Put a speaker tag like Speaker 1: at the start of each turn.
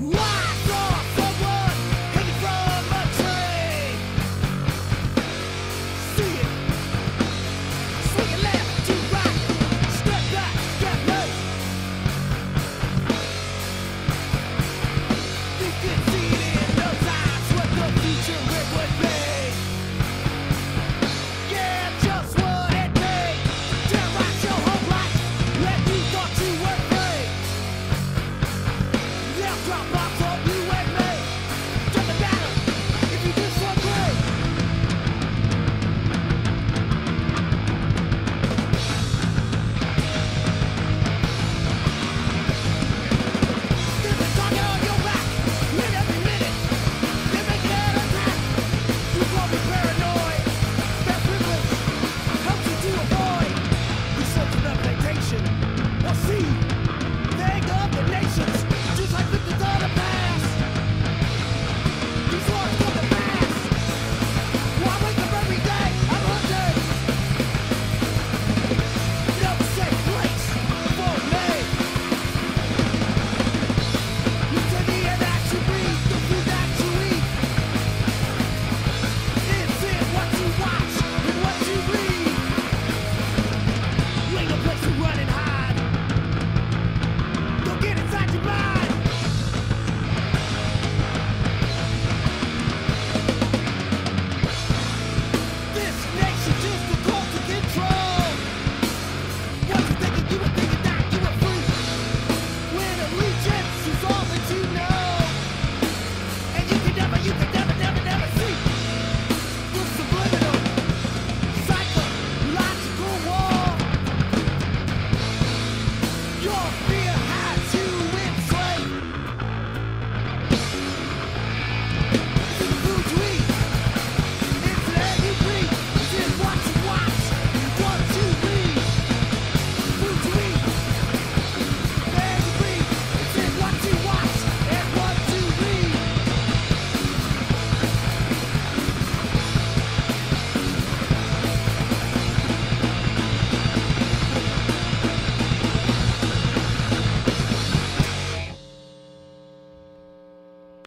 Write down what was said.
Speaker 1: Wow! Your